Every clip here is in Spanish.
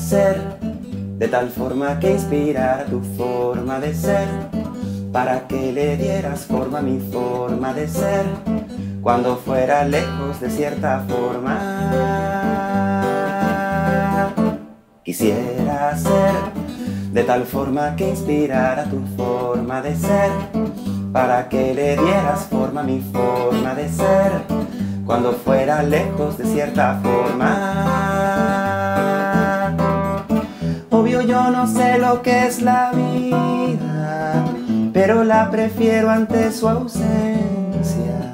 de tal forma que inspirara tu forma de ser, para que le dieras forma a mi forma de ser, cuando fuera lejos de cierta forma. Quisiera ser de tal forma que inspirara tu forma de ser, para que le dieras forma a mi forma de ser, cuando fuera lejos de cierta forma. Yo no sé lo que es la vida, pero la prefiero ante su ausencia.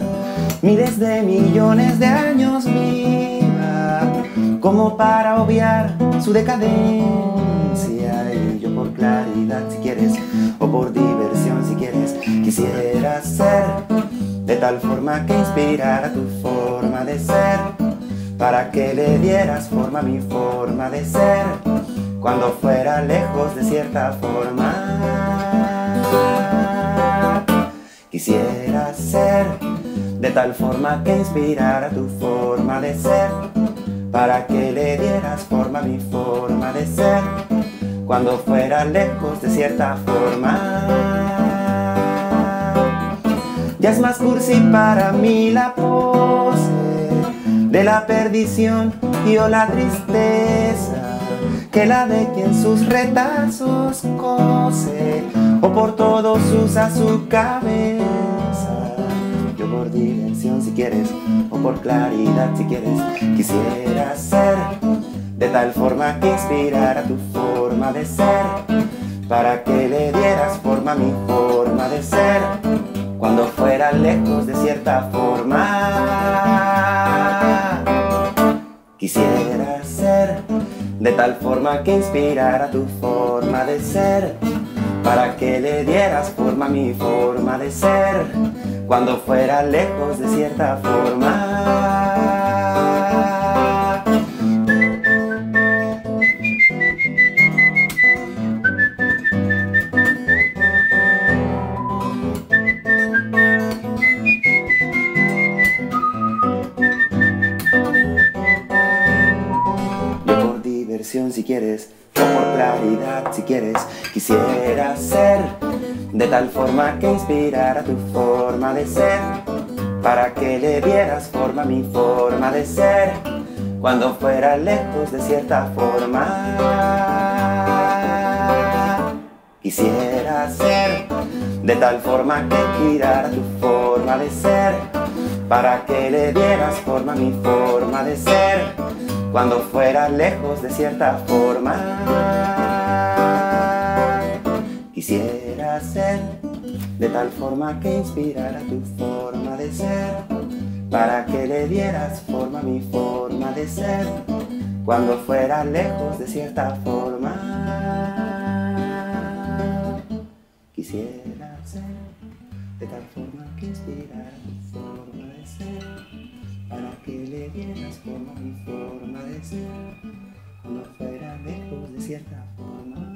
Miles de millones de años viva, como para obviar su decadencia. Y yo por claridad si quieres, o por diversión si quieres, quisiera ser de tal forma que inspirara tu forma de ser, para que le dieras forma a mi forma de ser, cuando fuera lejos de cierta forma. Quisiera ser de tal forma que inspirara tu forma de ser, para que le dieras forma a mi forma de ser, cuando fuera lejos de cierta forma. Ya es más cursi para mí la pose de la perdición y o la tristeza que la de quien sus retazos cose o por todos usa su cabeza. Yo por diversión si quieres o por claridad si quieres quisiera ser de tal forma que inspirara tu forma de ser para que le dieras forma a mi forma de ser cuando fuera lejos de cierta forma. Quisiera ser de tal forma que inspirara tu forma de ser, para que le dieras forma a mi forma de ser, cuando fuera lejos de cierta forma. Quieres, por claridad si quieres, quisiera ser de tal forma que inspirara tu forma de ser, para que le dieras forma a mi forma de ser, cuando fuera lejos de cierta forma. Quisiera ser de tal forma que girara tu forma de ser, para que le dieras forma a mi forma de ser, cuando fuera lejos de cierta forma. Quisiera ser de tal forma que inspirara tu forma de ser, para que le dieras forma a mi forma de ser, cuando fuera lejos de cierta forma. Quisiera ser de tal forma que inspirara tu forma para que le dieras forma mi forma de ser, cuando fuera lejos de cierta forma.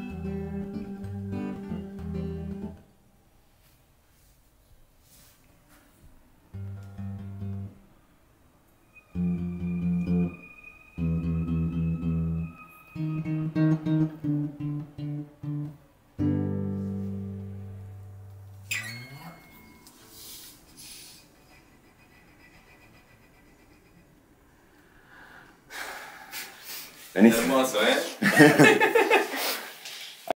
אני...